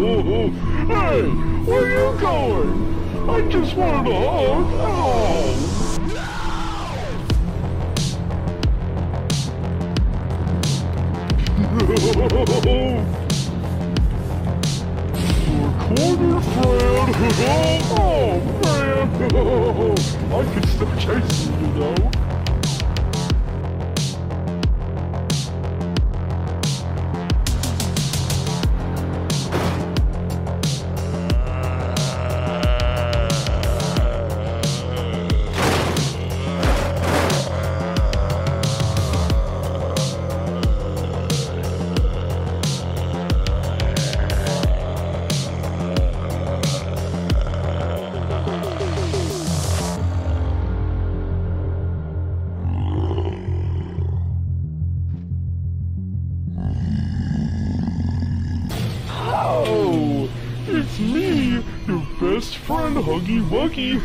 hey, where you going? I just wanted a hug. Huggy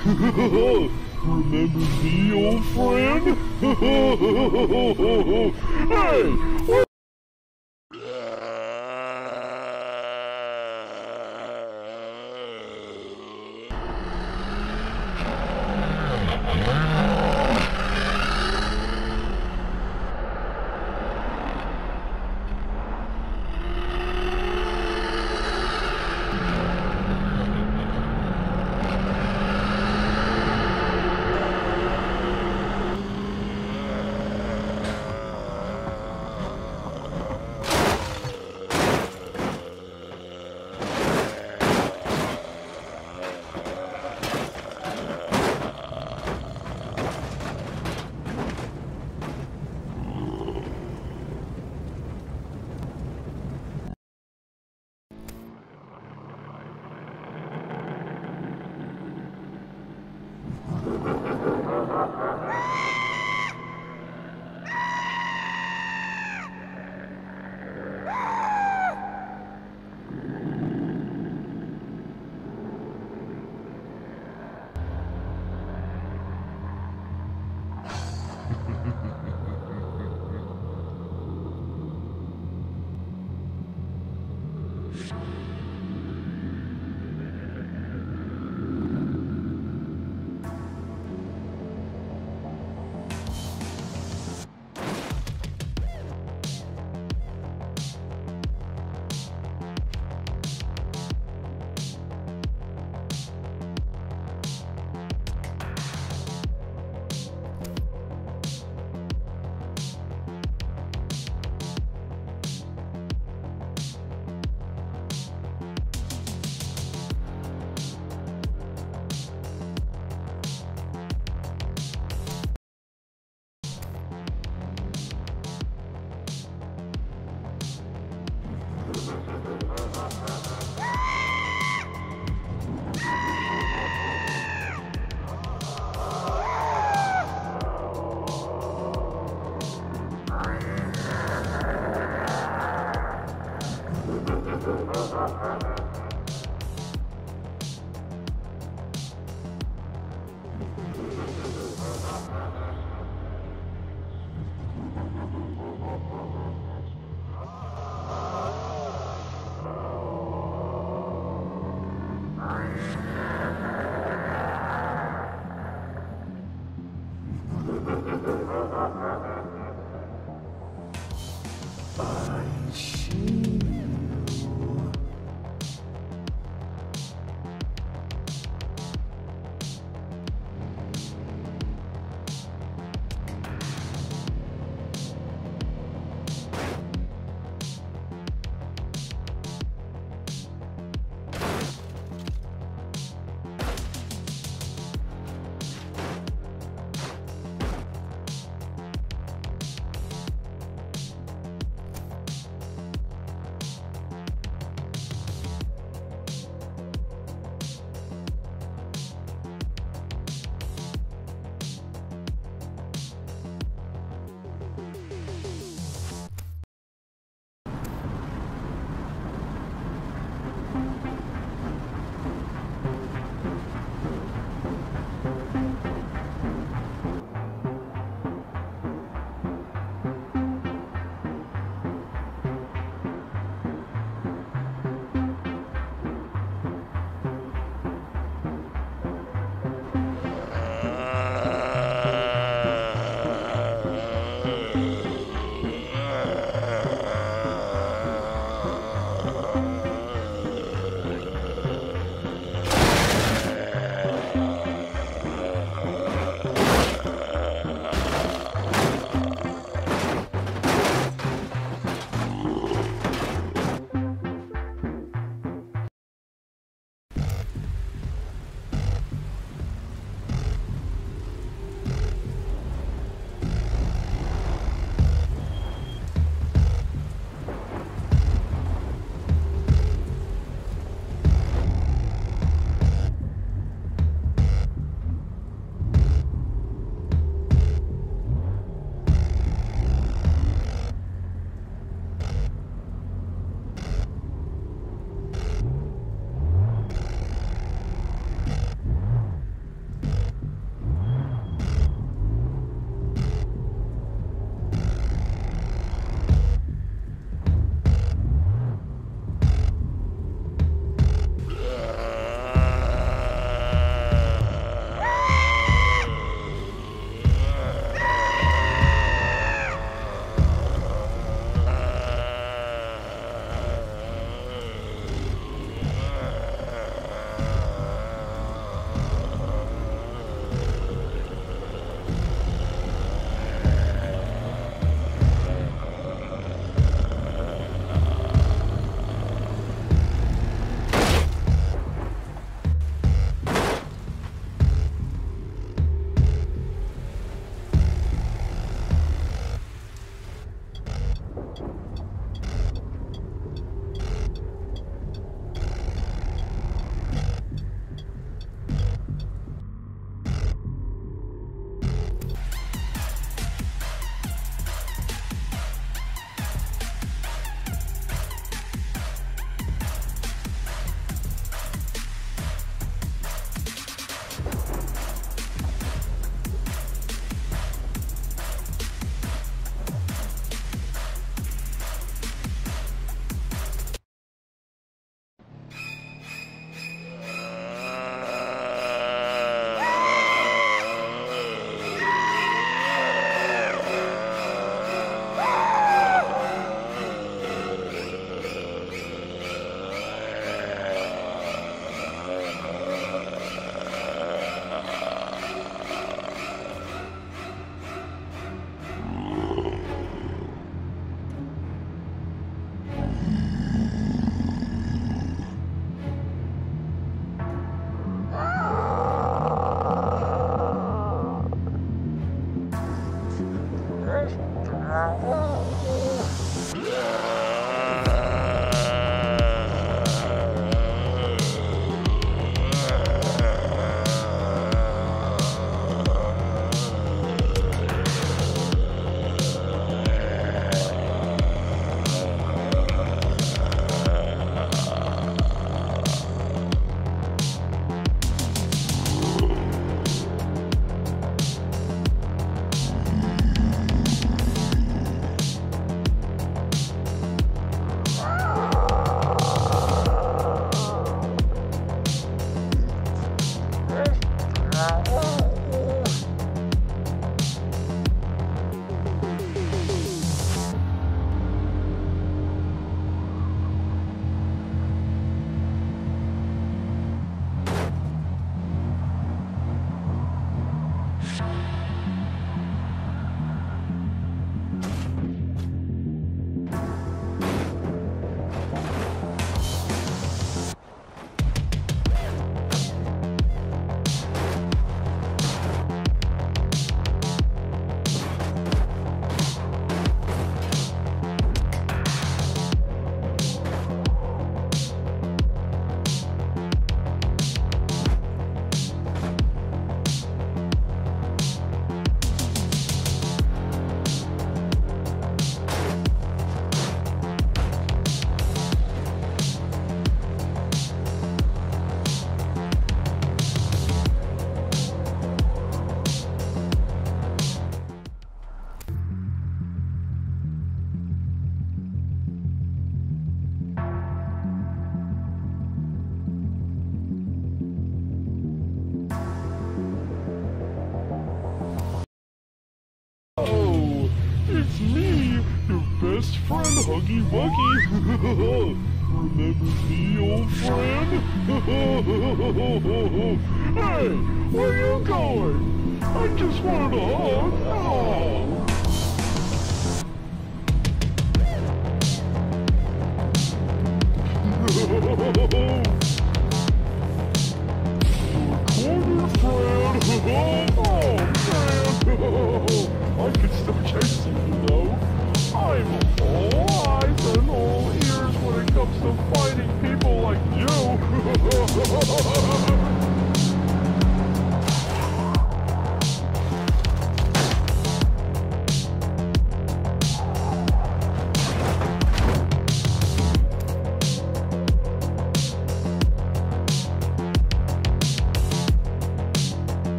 Huggy Wuggy. Remember me, old friend? hey, where you going? I just wanted a hug.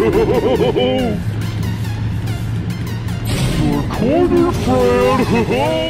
Your corner friend.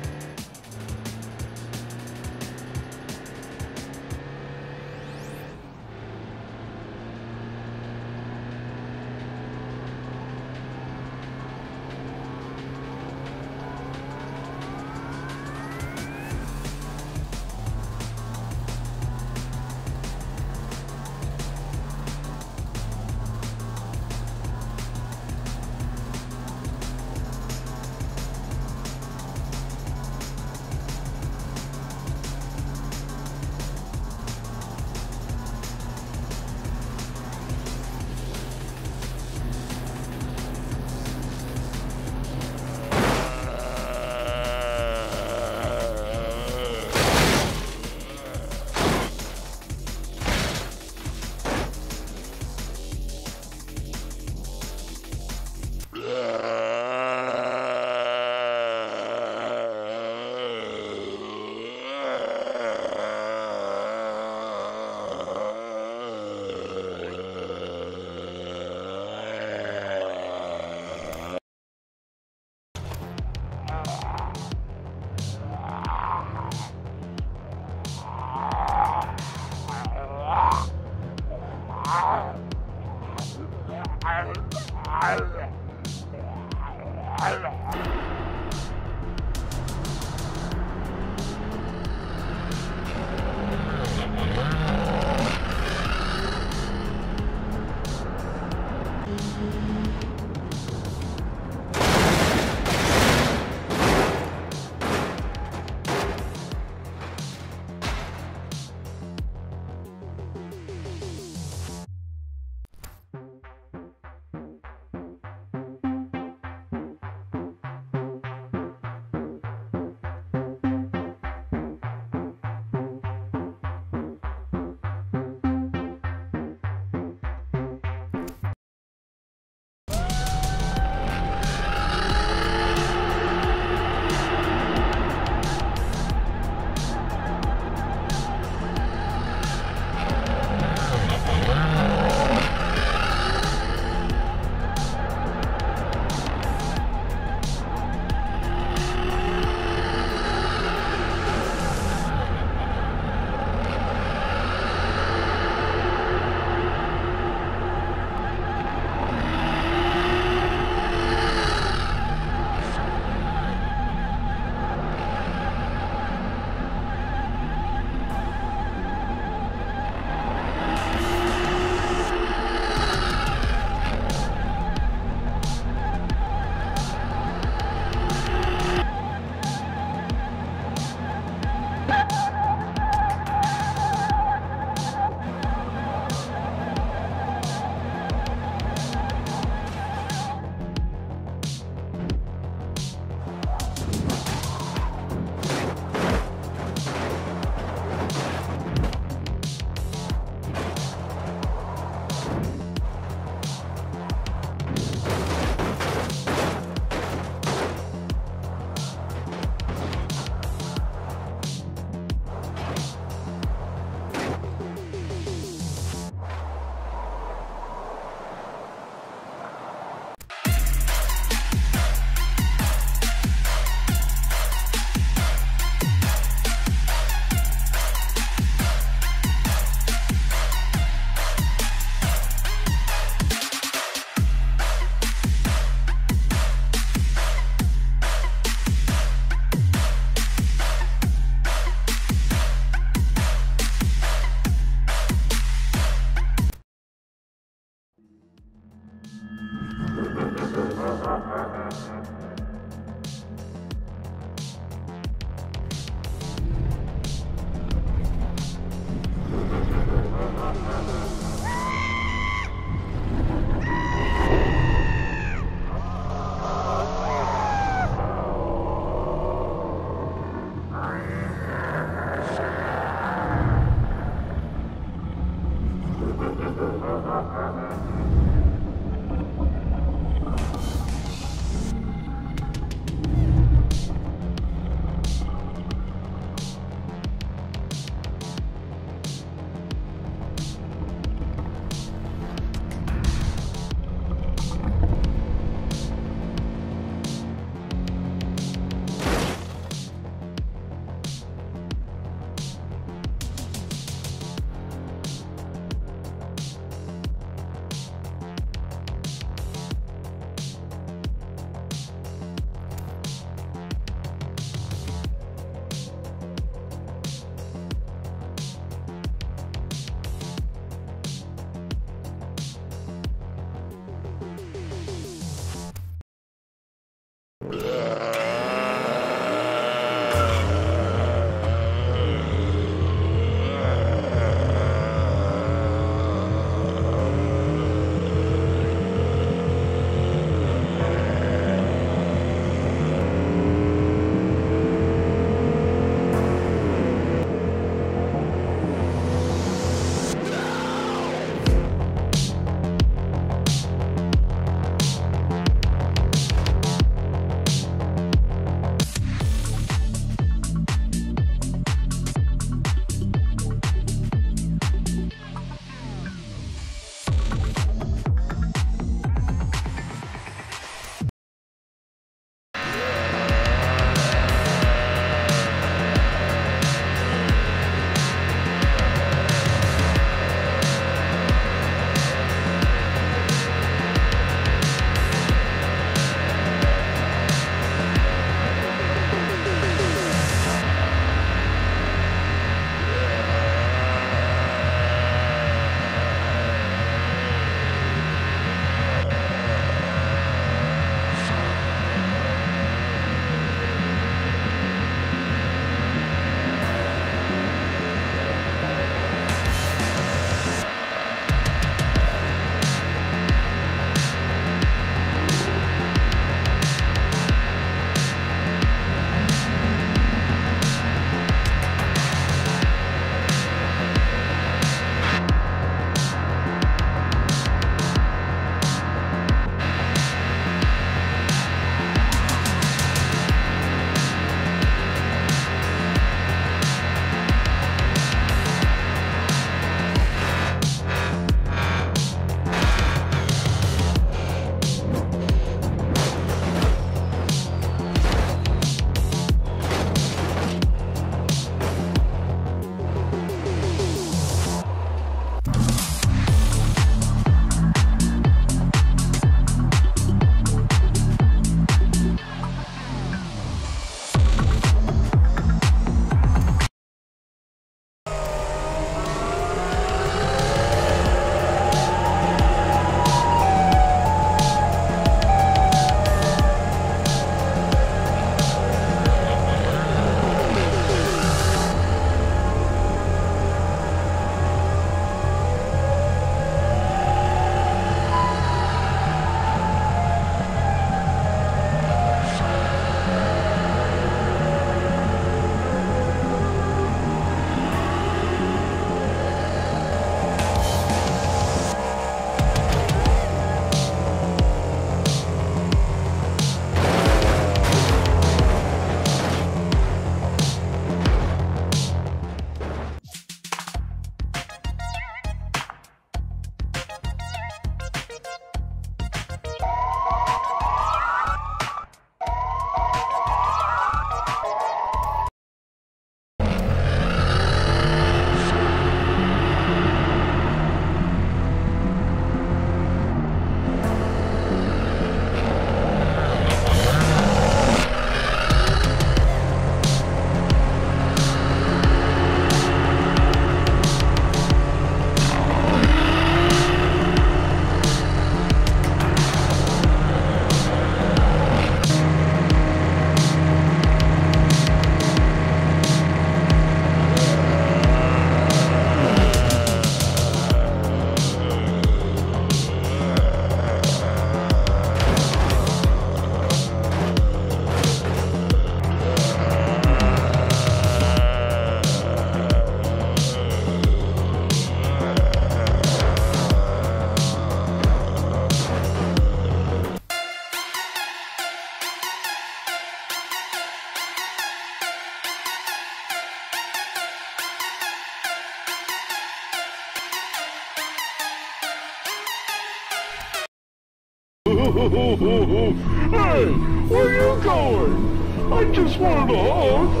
hey, where are you going? I just wanted a hug.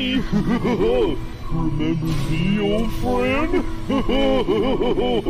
Wuggy. Remember me, old friend?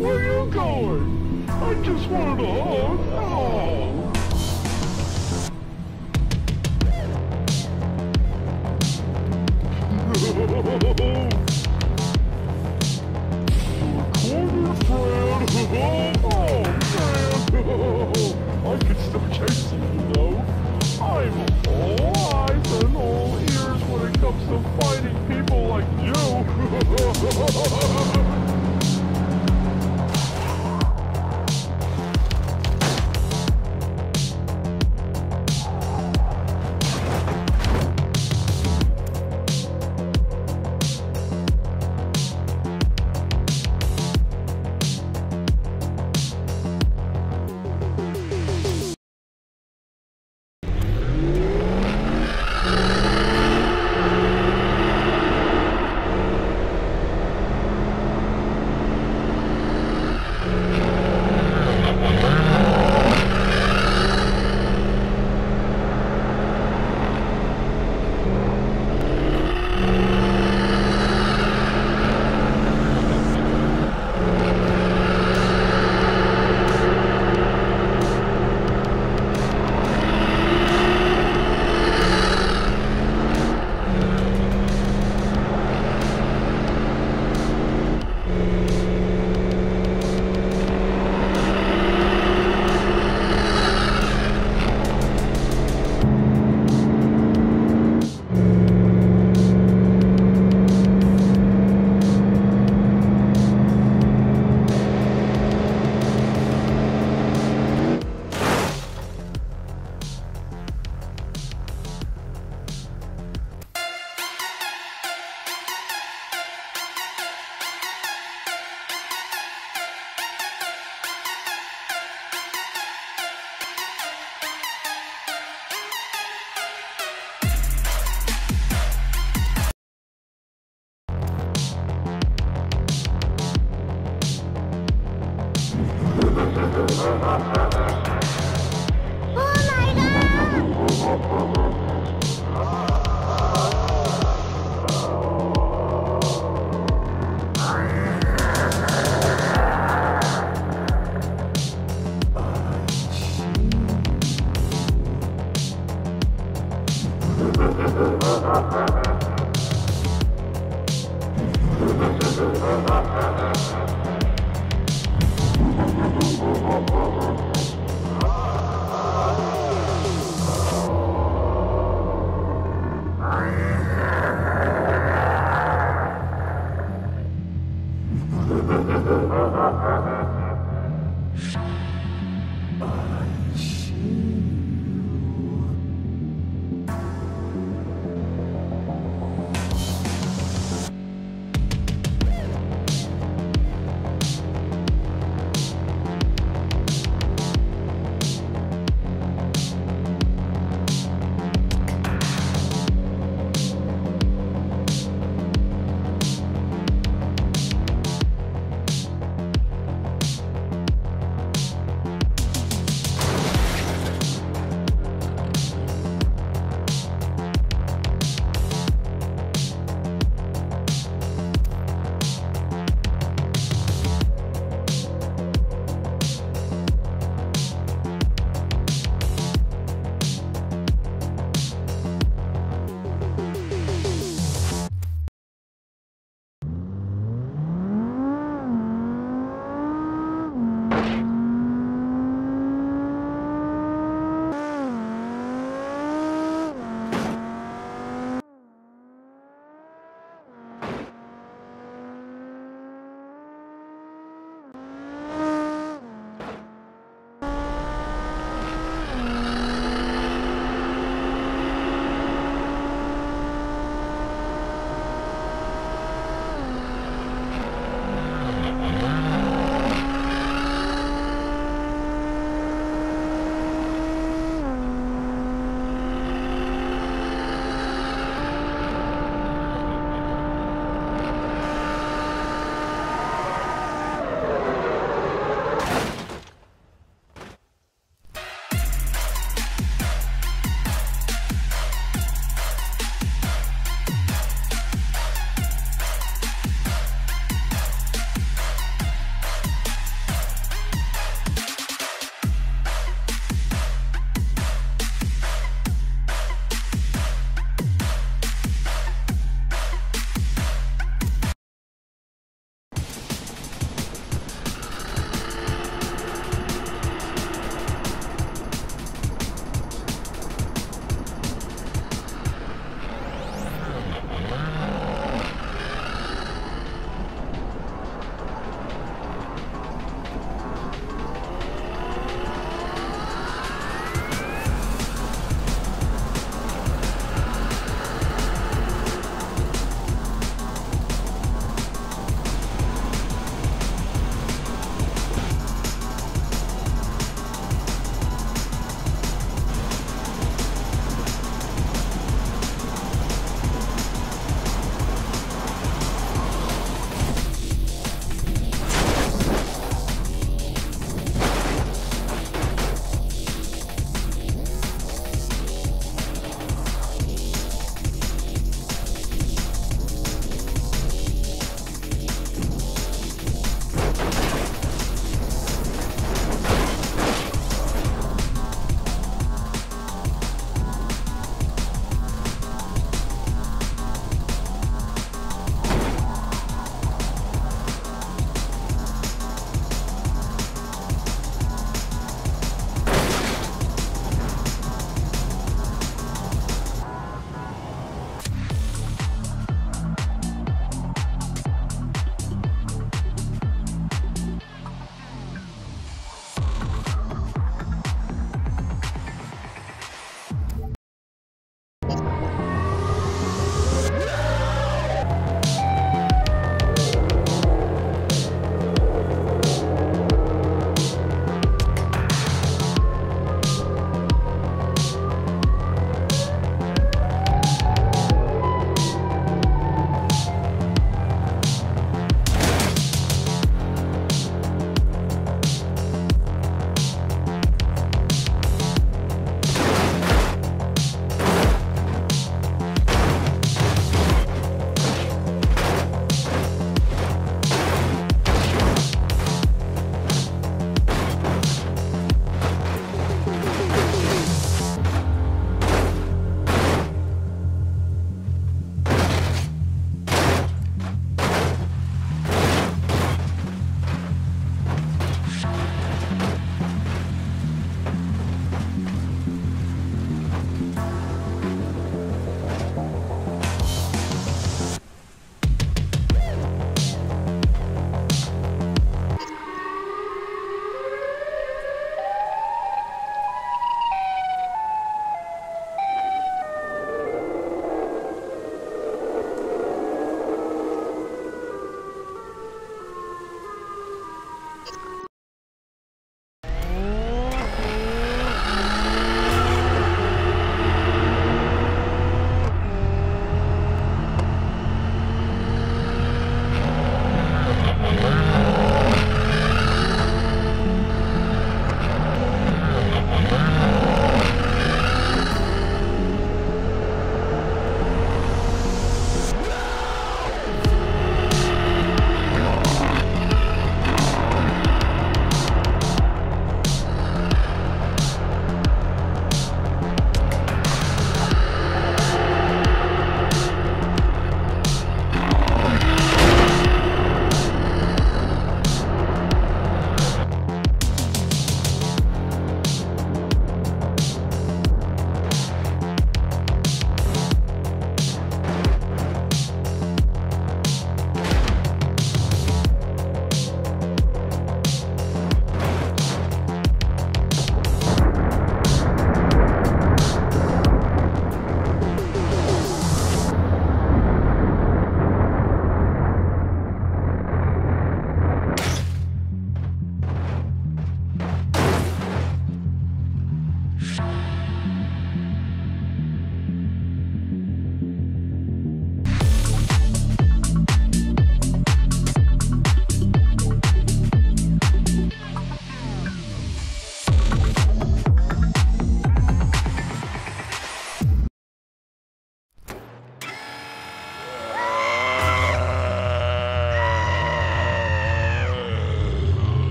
where you going? I just wanted a hug.